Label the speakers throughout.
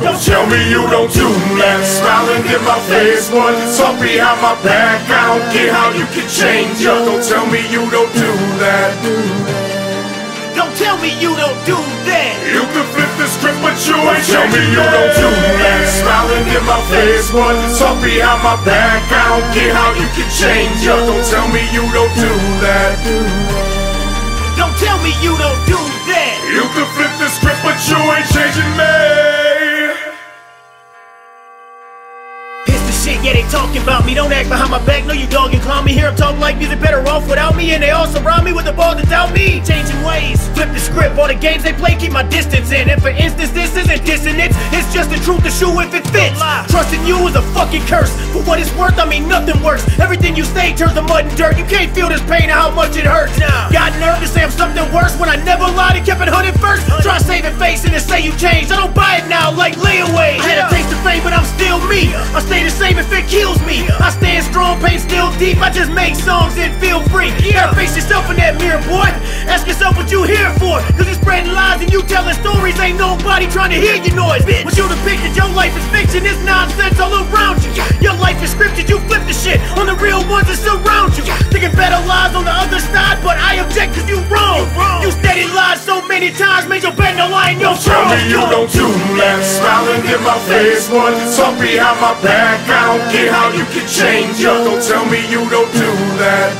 Speaker 1: Don't tell me you don't do that. Smiling in my face, one talk behind my back. I don't get how you can change up. Don't tell me you don't do that.
Speaker 2: Don't tell me you don't do that.
Speaker 1: You can flip the script, but you ain't tell me you don't do that. Smiling in my face, one talk behind my back. I don't get how you can change up. Don't tell me you don't do that.
Speaker 2: Don't tell me you don't do that.
Speaker 1: You can flip the script, but you ain't changing
Speaker 2: talking about me. Don't act behind my back, no, you dog and clown me. Hear them talk like me, they better off without me. And they all surround me with the ball to doubt me. Changing ways, flip the script. All the games they play, keep my distance in. And for instance, this isn't dissonance, it's just the truth to shoe if it fits. Trusting you is a fucking curse. For what it's worth, I mean, nothing works. Everything you say turns to mud and dirt. You can't feel this pain and how much it hurts. Got nervous, say I'm something worse when I never lied and kept it hooded first. Try saving face and then say you changed. I don't buy it now like layaway. Had a I stay the same if it kills me. I stand strong, pain still deep. I just make songs and feel free. Gotta face yourself in that mirror, boy. Ask yourself what you here for. Cause you spreading lies and you telling stories. Ain't nobody trying to hear your noise. Bitch. What you depicted, your life is fiction. It's nonsense all around you. Your life is scripted. You flip the shit on the real ones that surround you.
Speaker 1: Me you don't do that. Smiling in my face, one talk behind my back. I don't get how you can change up. Don't tell me you don't do that.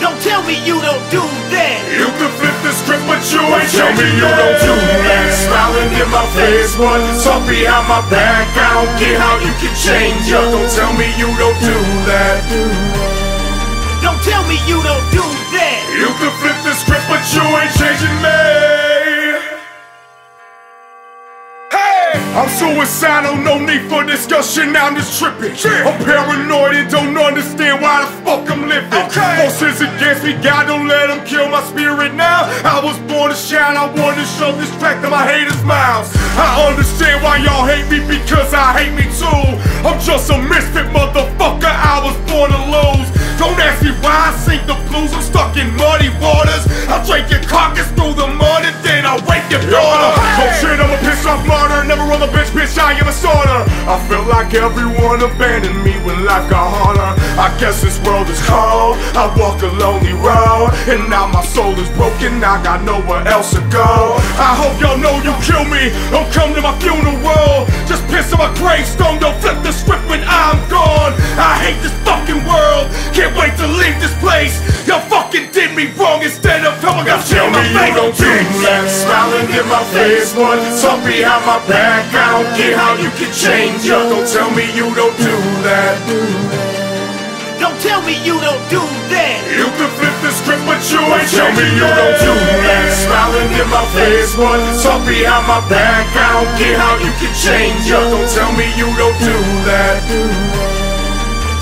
Speaker 2: Don't tell me you don't do that.
Speaker 1: You can flip the script, but you ain't tell me you don't do that. Smiling in my face, one talk behind my back. I don't get how you can change up. Don't tell me you don't do that. I'm suicidal, no need for discussion, I'm just tripping. I'm paranoid and don't understand why the fuck I'm living. Forces against me, God don't let them kill my spirit now. I was born to shine, I want to show this fact to my haters' mouths. I understand why y'all hate me because I hate me too. I'm just a misfit motherfucker, I was born to lose. Don't ask me why I sink the blues, I'm stuck in muddy waters. I drink your carcass through the mud and then I wake your daughter. Shit, Like everyone abandoned me when life got harder. I guess this world is cold, I walk a lonely road, and now my soul is broken, I got nowhere else to go. I hope y'all know you kill me, don't come helping
Speaker 3: Tell me you don't do that. Smiling in my face, one talk behind my back. I don't get how you can change up. Don't tell me you don't do that.
Speaker 2: Don't tell me you don't do that.
Speaker 1: You can flip the script, but you ain't
Speaker 3: Tell me you don't do that. Smiling in my face, one talk behind my back. I don't get how you can change up. Don't tell me you don't do that.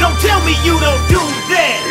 Speaker 2: Don't tell me you don't do that.